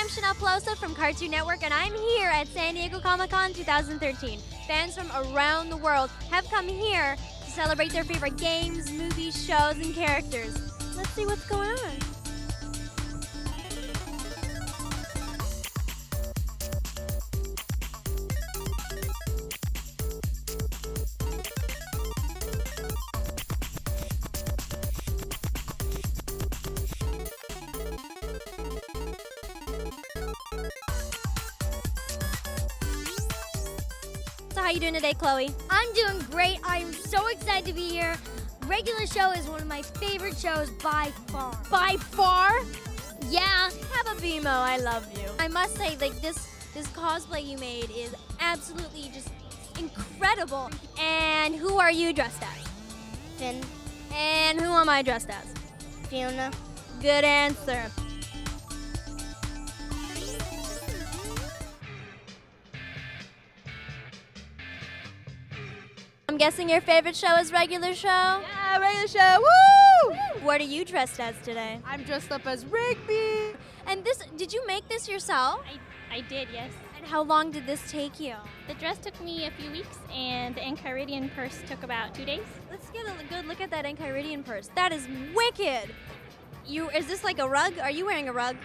I'm Chanelle Peloso from Cartoon Network, and I'm here at San Diego Comic Con 2013. Fans from around the world have come here to celebrate their favorite games, movies, shows, and characters. Let's see what's going on. How you doing today, Chloe? I'm doing great. I'm so excited to be here. Regular show is one of my favorite shows by far. By far, Yeah, have a BMO. I love you. I must say, like this this cosplay you made is absolutely just incredible. And who are you dressed as? Finn, And who am I dressed as? Fiona. Good answer. Guessing your favorite show is regular show. Yeah, regular show. Woo! What are you dressed as today? I'm dressed up as Rigby. And this, did you make this yourself? I, I did, yes. And how long did this take you? The dress took me a few weeks, and the Enchiridion purse took about two days. Let's get a good look at that Enchiridion purse. That is wicked. You is this like a rug? Are you wearing a rug?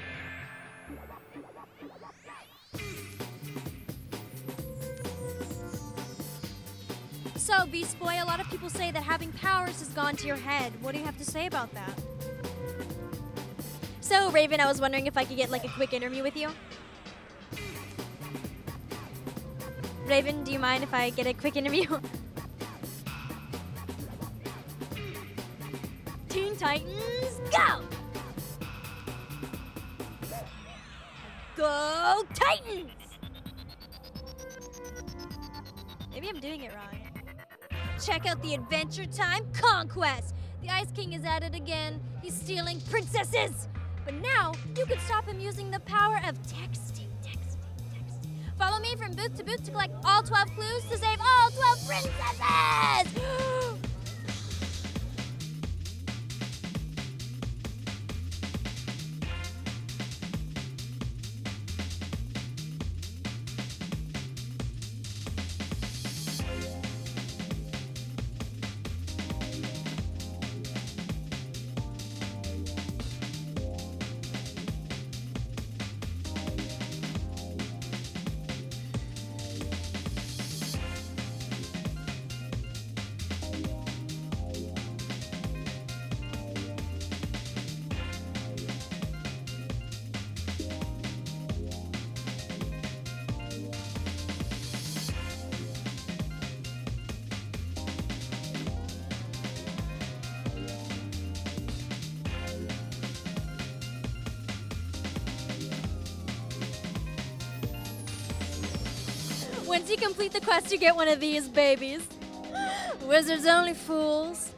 So, Beast Boy, a lot of people say that having powers has gone to your head. What do you have to say about that? So, Raven, I was wondering if I could get like a quick interview with you. Raven, do you mind if I get a quick interview? Teen Titans, go! Go Titans! Maybe I'm doing it wrong. Check out the Adventure Time Conquest! The Ice King is at it again. He's stealing princesses! But now, you can stop him using the power of texting, texting, texting. Follow me from booth to booth to collect all 12 clues to save all 12 princesses! Once you complete the quest, you get one of these babies. Wizards only fools.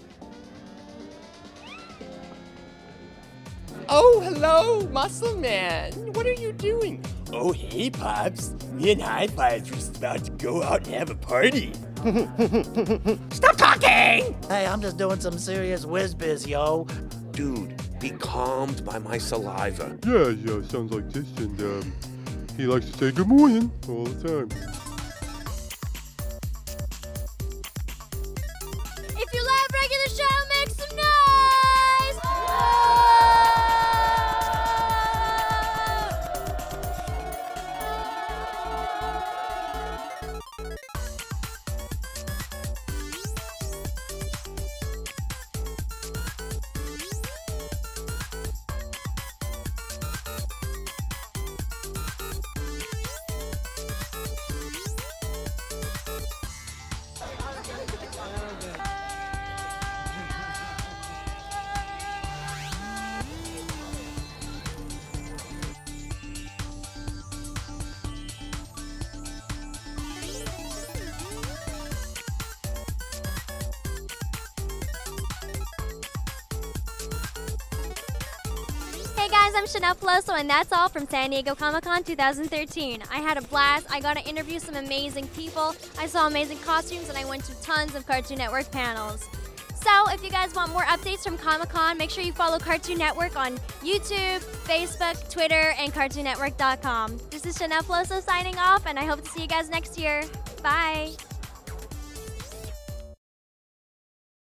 Oh, hello, Muscle Man. What are you doing? Oh, hey, Pops. Me and High Fives were just about to go out and have a party. Stop talking! Hey, I'm just doing some serious whiz biz, yo. Dude, be calmed by my saliva. Yeah, yeah, sounds like this, and um, he likes to say good morning all the time. Guys, I'm Chanelle Peloso, and that's all from San Diego Comic Con 2013. I had a blast. I got to interview some amazing people. I saw amazing costumes, and I went to tons of Cartoon Network panels. So, if you guys want more updates from Comic Con, make sure you follow Cartoon Network on YouTube, Facebook, Twitter, and CartoonNetwork.com. This is Chanelle Peloso signing off, and I hope to see you guys next year. Bye.